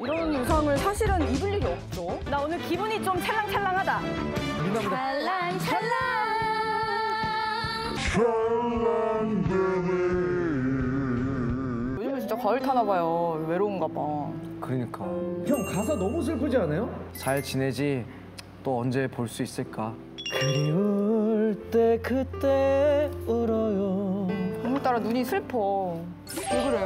이런 의상을 사실은 입을 일이 없죠. 나 오늘 기분이 좀 찰랑찰랑하다. 민감하다. 찰랑찰랑. 요즘에 진짜 가을 타나 봐요. 외로운가 봐. 그러니까 형 가사 너무 슬프지 않아요? 잘 지내지 또 언제 볼 수 있을까 그리울 때 그때 울어요 오늘따라 눈이 슬퍼. 왜 그래?